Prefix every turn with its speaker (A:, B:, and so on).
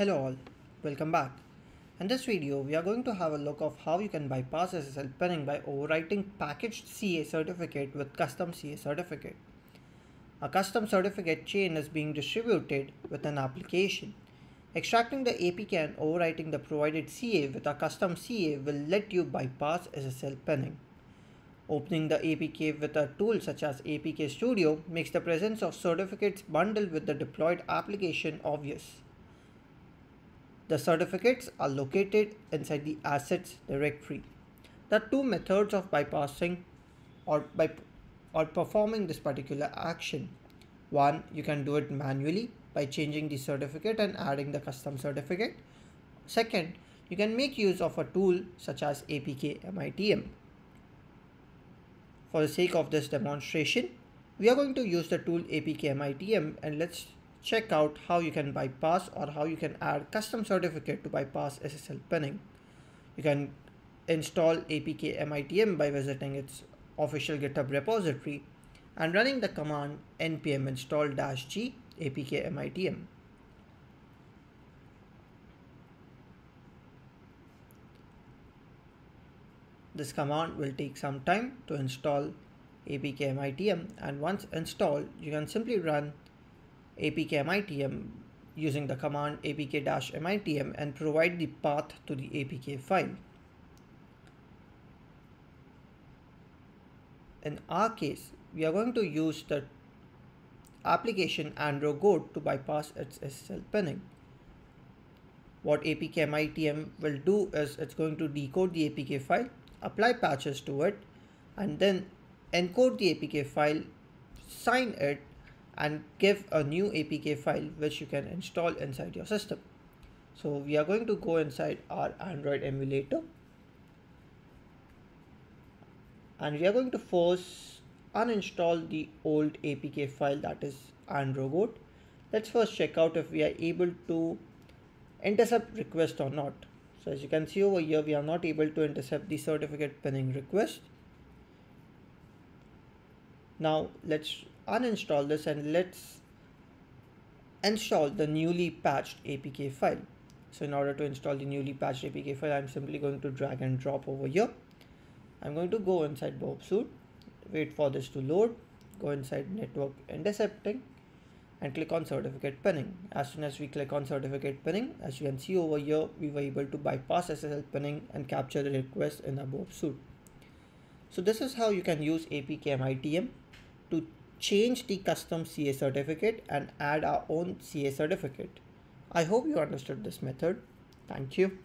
A: Hello all, welcome back. In this video, we are going to have a look of how you can bypass SSL pinning by overwriting packaged CA certificate with custom CA certificate. A custom certificate chain is being distributed with an application. Extracting the APK and overwriting the provided CA with a custom CA will let you bypass SSL pinning. Opening the APK with a tool such as APK Studio makes the presence of certificates bundled with the deployed application obvious. The certificates are located inside the assets directory. There are two methods of bypassing or by or performing this particular action. One, you can do it manually by changing the certificate and adding the custom certificate. Second, you can make use of a tool such as APK MITM. For the sake of this demonstration, we are going to use the tool APK MITM and let's check out how you can bypass or how you can add custom certificate to bypass SSL pinning. You can install APK MITM by visiting its official GitHub repository and running the command npm install -g apk mitm. This command will take some time to install apk mitm and once installed you can simply run apk-mitm using the command apk-mitm and provide the path to the apk file. In our case, we are going to use the application Android androgoat to bypass its SSL pinning. What apk-mitm will do is it's going to decode the APK file, apply patches to it, and then encode the APK file, sign it, and give a new APK file which you can install inside your system. So we are going to go inside our Android emulator and we are going to force uninstall the old APK file that is androgoat. Let's first check out if we are able to intercept request or not. So as you can see over here, we are not able to intercept the certificate pinning request. Now let's uninstall this and let's install the newly patched APK file. So in order to install the newly patched APK file, I'm simply going to drag and drop over here. I'm going to go inside Bob suite, wait for this to load, go inside network intercepting and click on certificate pinning. As soon as we click on certificate pinning, as you can see over here, we were able to bypass SSL pinning and capture the request in Bob suite. So this is how you can use APK MITM to change the custom CA certificate and add our own CA certificate. I hope you understood this method. Thank you.